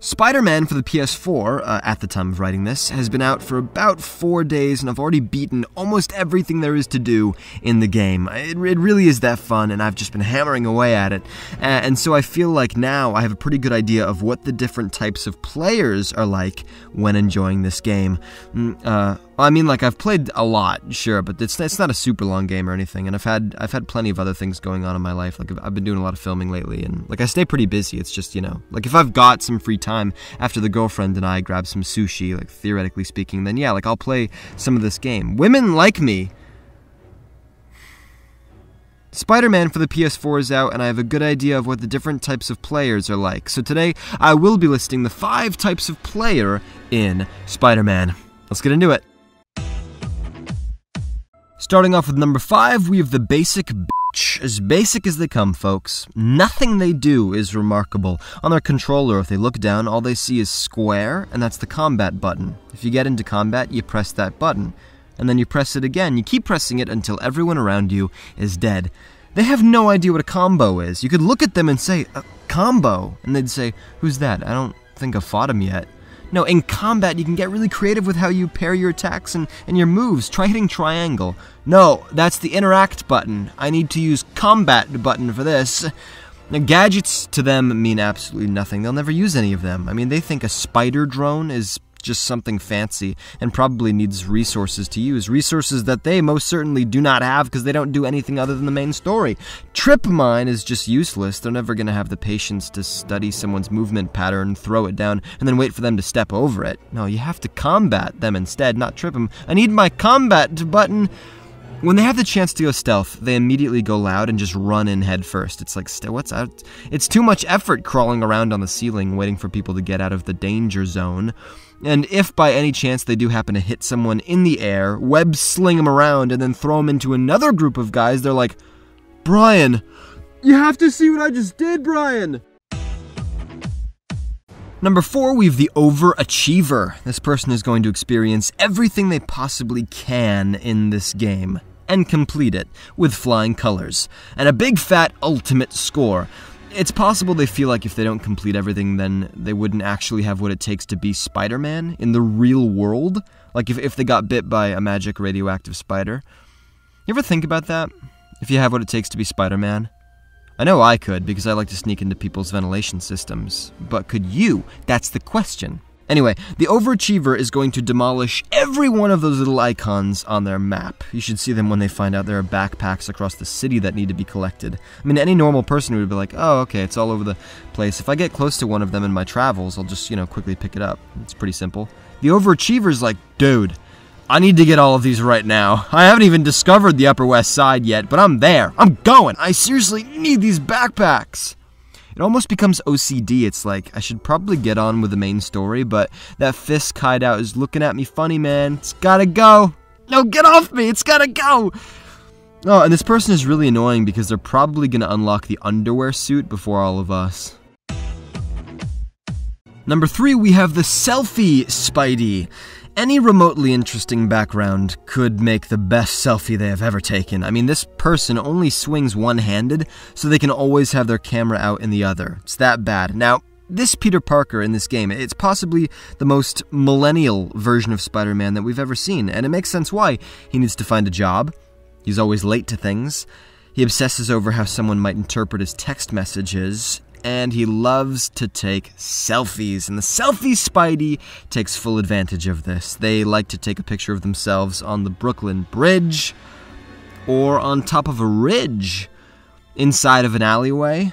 Spider Man for the PS4, uh, at the time of writing this, has been out for about four days, and I've already beaten almost everything there is to do in the game. It, it really is that fun, and I've just been hammering away at it. Uh, and so I feel like now I have a pretty good idea of what the different types of players are like when enjoying this game. Mm, uh, I mean, like I've played a lot, sure, but it's it's not a super long game or anything, and I've had I've had plenty of other things going on in my life. Like I've been doing a lot of filming lately, and like I stay pretty busy. It's just you know, like if I've got some free time after the girlfriend and I grab some sushi, like theoretically speaking, then yeah, like I'll play some of this game. Women like me. Spider Man for the PS4 is out, and I have a good idea of what the different types of players are like. So today, I will be listing the five types of player in Spider Man. Let's get into it. Starting off with number five, we have the basic bitch. As basic as they come, folks. Nothing they do is remarkable. On their controller, if they look down, all they see is square, and that's the combat button. If you get into combat, you press that button. And then you press it again. You keep pressing it until everyone around you is dead. They have no idea what a combo is. You could look at them and say, a combo, and they'd say, who's that? I don't think I've fought him yet. No, in combat, you can get really creative with how you pair your attacks and, and your moves. Try hitting triangle. No, that's the interact button. I need to use combat button for this. Now, gadgets to them mean absolutely nothing. They'll never use any of them. I mean, they think a spider drone is just something fancy and probably needs resources to use. Resources that they most certainly do not have because they don't do anything other than the main story. Trip mine is just useless. They're never going to have the patience to study someone's movement pattern, throw it down, and then wait for them to step over it. No, you have to combat them instead, not trip them. I need my combat button. When they have the chance to go stealth, they immediately go loud and just run in head first. It's like, what's out? It's too much effort crawling around on the ceiling waiting for people to get out of the danger zone. And if by any chance they do happen to hit someone in the air, web sling them around and then throw them into another group of guys, they're like, Brian, you have to see what I just did, Brian! Number four, we have the overachiever. This person is going to experience everything they possibly can in this game and complete it with flying colors and a big fat ultimate score. It's possible they feel like if they don't complete everything, then they wouldn't actually have what it takes to be Spider Man in the real world. Like if, if they got bit by a magic radioactive spider. You ever think about that? If you have what it takes to be Spider Man? I know I could because I like to sneak into people's ventilation systems. But could you? That's the question. Anyway, the overachiever is going to demolish every one of those little icons on their map. You should see them when they find out there are backpacks across the city that need to be collected. I mean, any normal person would be like, oh, okay, it's all over the place. If I get close to one of them in my travels, I'll just, you know, quickly pick it up. It's pretty simple. The overachiever's like, dude, I need to get all of these right now. I haven't even discovered the Upper West Side yet, but I'm there. I'm going. I seriously need these backpacks. It almost becomes OCD. It's like, I should probably get on with the main story, but that Fisk hideout is looking at me funny, man. It's gotta go. No, get off me. It's gotta go. Oh, and this person is really annoying because they're probably gonna unlock the underwear suit before all of us. Number three, we have the selfie Spidey. Any remotely interesting background could make the best selfie they have ever taken. I mean, this person only swings one handed, so they can always have their camera out in the other. It's that bad. Now, this Peter Parker in this game, it's possibly the most millennial version of Spider Man that we've ever seen, and it makes sense why. He needs to find a job, he's always late to things, he obsesses over how someone might interpret his text messages, and he loves to take selfies. And the selfie Spidey takes full advantage of this. They like to take a picture of themselves on the Brooklyn Bridge or on top of a ridge, inside of an alleyway,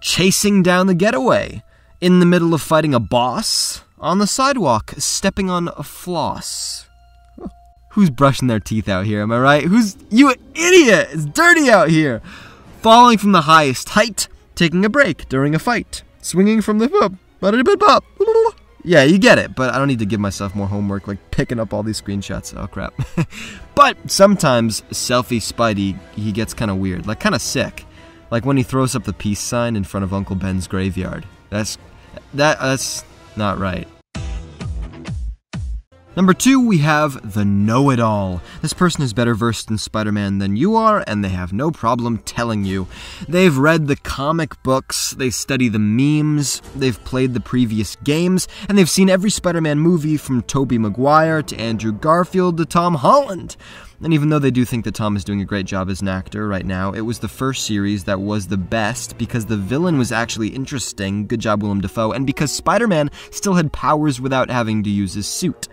chasing down the getaway, in the middle of fighting a boss, on the sidewalk, stepping on a floss. Who's brushing their teeth out here? Am I right? Who's you idiot? It's dirty out here. Falling from the highest height taking a break during a fight, swinging from the pop. Yeah, you get it, but I don't need to give myself more homework like picking up all these screenshots. Oh crap. but sometimes selfie Spidey, he gets kind of weird, like kind of sick. Like when he throws up the peace sign in front of Uncle Ben's graveyard. That's that that's not right. Number two, we have the know it all. This person is better versed in Spider Man than you are, and they have no problem telling you. They've read the comic books, they study the memes, they've played the previous games, and they've seen every Spider Man movie from Tobey Maguire to Andrew Garfield to Tom Holland. And even though they do think that Tom is doing a great job as an actor right now, it was the first series that was the best because the villain was actually interesting. Good job, Willem Dafoe. And because Spider Man still had powers without having to use his suit.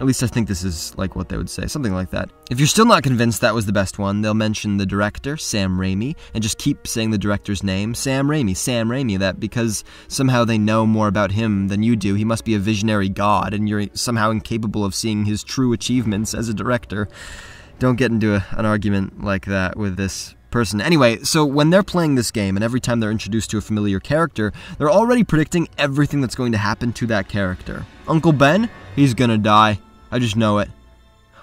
At least I think this is like what they would say, something like that. If you're still not convinced that was the best one, they'll mention the director, Sam Raimi, and just keep saying the director's name, Sam Raimi, Sam Raimi, that because somehow they know more about him than you do, he must be a visionary god, and you're somehow incapable of seeing his true achievements as a director. Don't get into a, an argument like that with this person. Anyway, so when they're playing this game and every time they're introduced to a familiar character, they're already predicting everything that's going to happen to that character. Uncle Ben, he's gonna die. I just know it.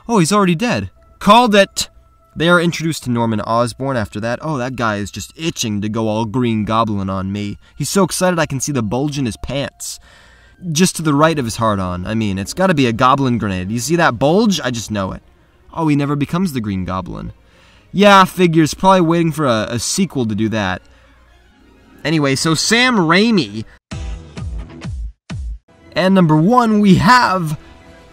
Oh, he's already dead. Called it! They are introduced to Norman Osborn after that. Oh, that guy is just itching to go all Green Goblin on me. He's so excited I can see the bulge in his pants. Just to the right of his heart on. I mean, it's gotta be a goblin grenade. You see that bulge? I just know it. Oh, he never becomes the Green Goblin. Yeah, figures. Probably waiting for a, a sequel to do that. Anyway, so Sam Raimi. And number one, we have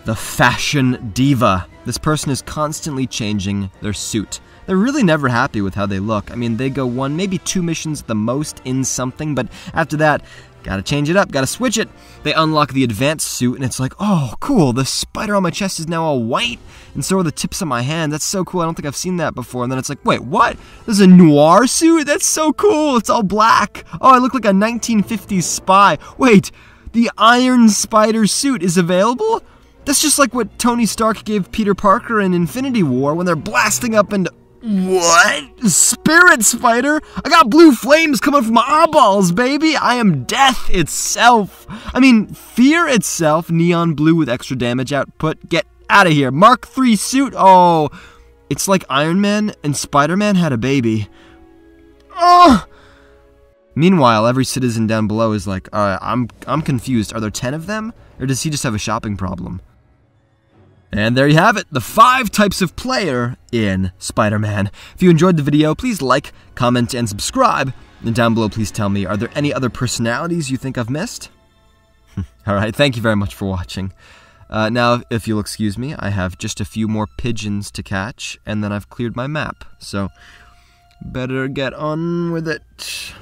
the fashion diva. This person is constantly changing their suit. They're really never happy with how they look. I mean, they go one, maybe two missions at the most in something, but after that, gotta change it up, gotta switch it. They unlock the advanced suit, and it's like, oh, cool, the spider on my chest is now all white, and so are the tips of my hand. That's so cool, I don't think I've seen that before. And then it's like, wait, what? There's a noir suit? That's so cool, it's all black. Oh, I look like a 1950s spy. Wait, the Iron Spider suit is available? That's just like what Tony Stark gave Peter Parker in Infinity War when they're blasting up into. What? Spirit Spider? I got blue flames coming from my eyeballs, baby! I am death itself! I mean, fear itself, neon blue with extra damage output. Get out of here. Mark III suit? Oh, it's like Iron Man and Spider Man had a baby. Oh! Meanwhile, every citizen down below is like, uh, I'm, I'm confused. Are there 10 of them? Or does he just have a shopping problem? And there you have it, the five types of player in Spider-Man. If you enjoyed the video, please like, comment, and subscribe. And down below, please tell me, are there any other personalities you think I've missed? Alright, thank you very much for watching. Uh, now, if you'll excuse me, I have just a few more pigeons to catch, and then I've cleared my map. So, better get on with it.